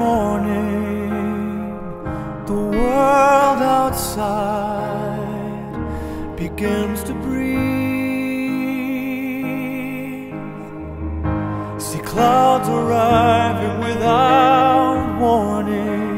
morning, the world outside begins to breathe. See clouds arriving without warning.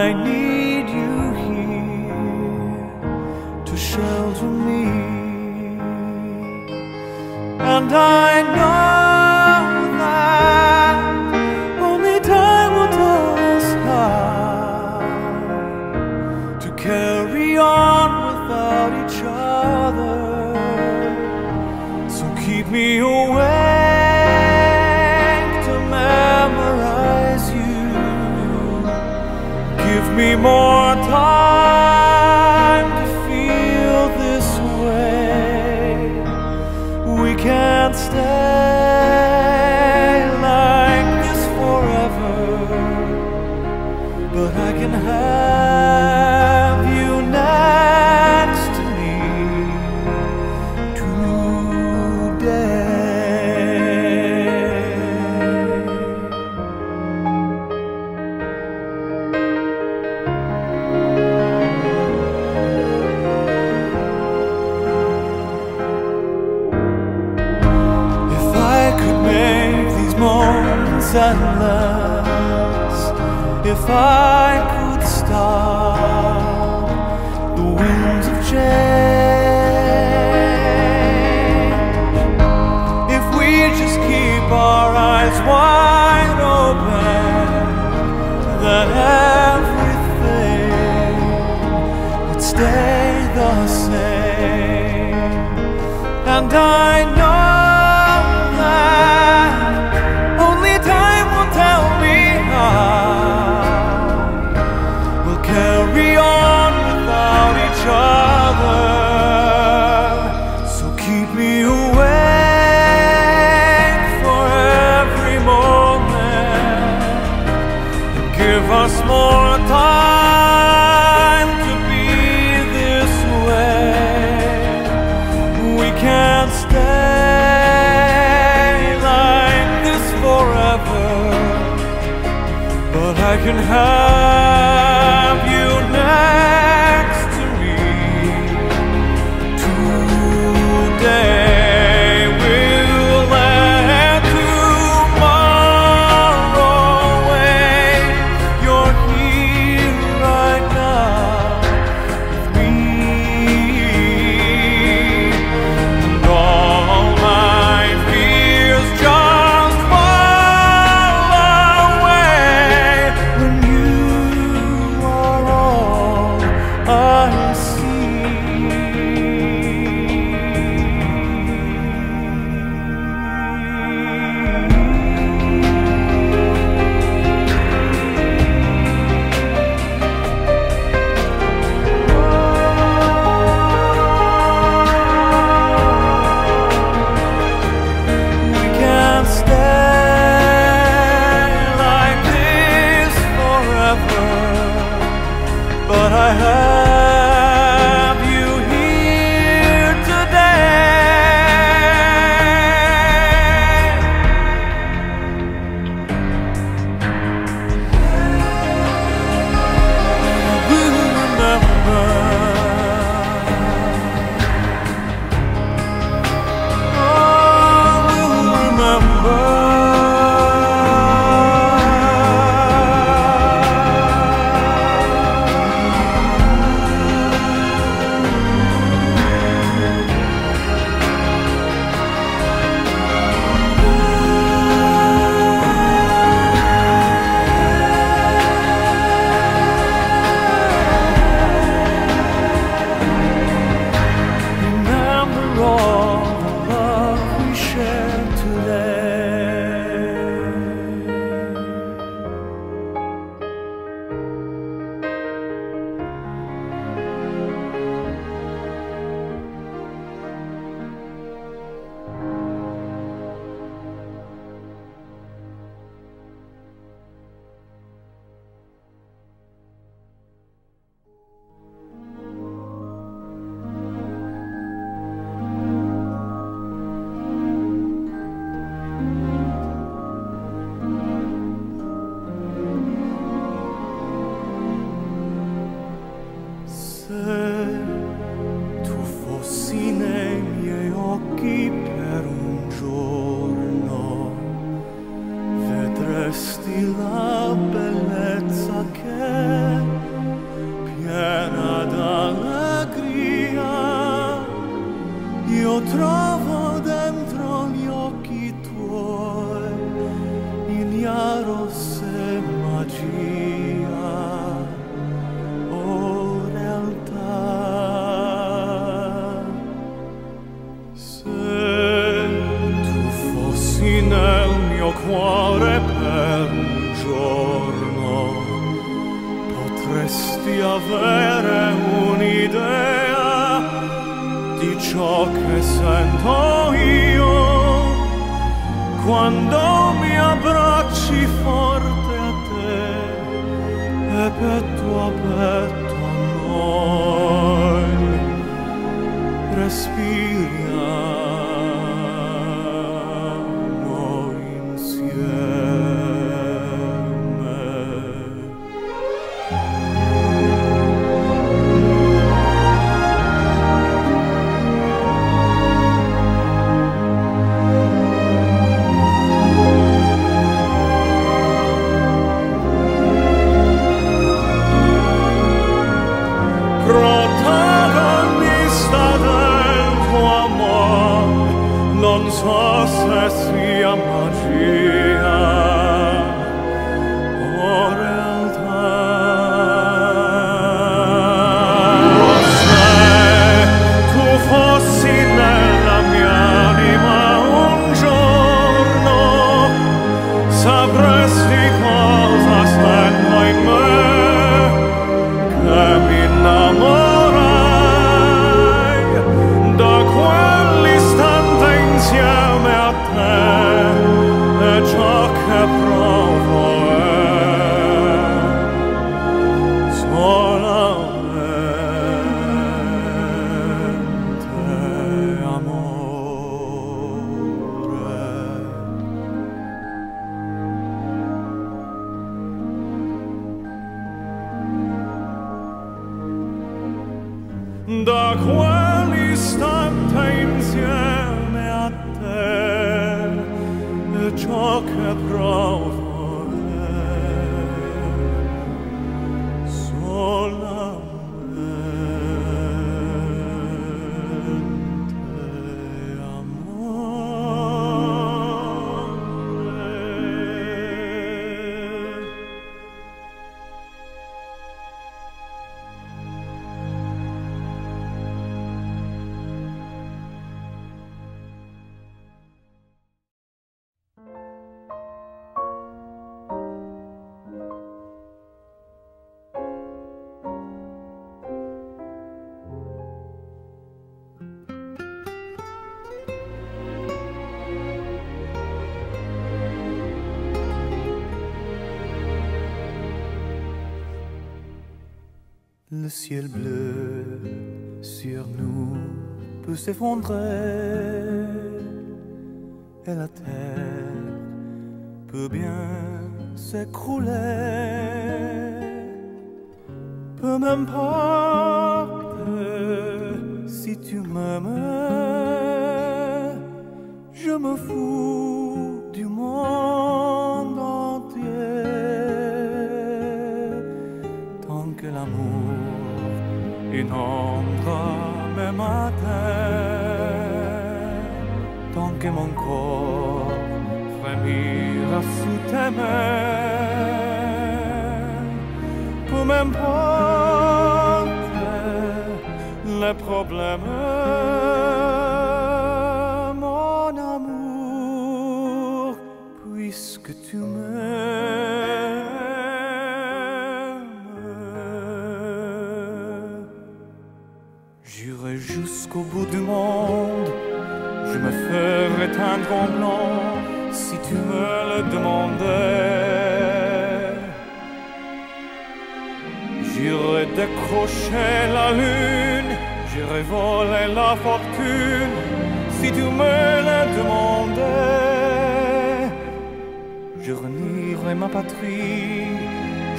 I need you here to shelter me. And I We can't stay like this forever, but I can have endless, if I could stop the winds of change, if we just keep our eyes wide open, then everything would stay the same. And I know Give us more time to be this way. We can't stay like this forever. But I can have quando mi abbracci forte a te e petto a petto a noi. Respira grove Le ciel bleu sur nous peut s'effondrer et la terre peut bien s'écrouler. Peu m'importe si tu m'aimes, je me fous du monde inondera mes matins, tant que mon corps frémira sous tes mains, peu m'importe les problèmes, J'irai jusqu'au bout du monde, je me ferai teindre en blanc si tu me le demandais. J'irai décrocher la lune, j'irai voler la fortune si tu me le demandais. Je renierai ma patrie,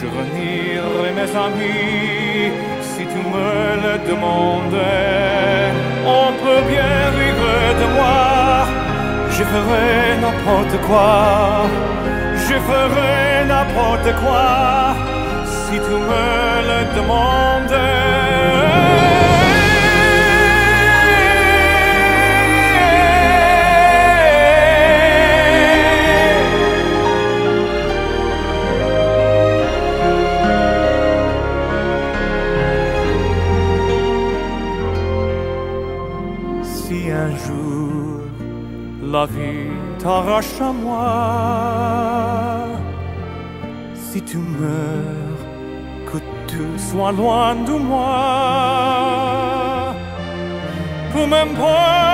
je renierai mes amis si tu me le demandais. On peut bien rire de moi, je ferai n'importe quoi. je ferai n'importe quoi si tu me le demandes. T'arrache à moi, si tu meurs, que tu sois loin de moi, peu m'importe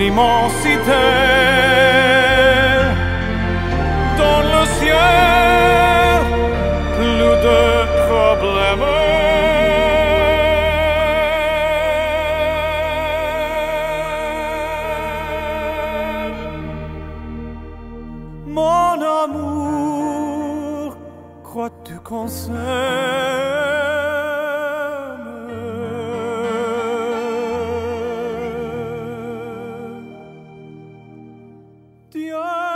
l'immensité. Dans le ciel The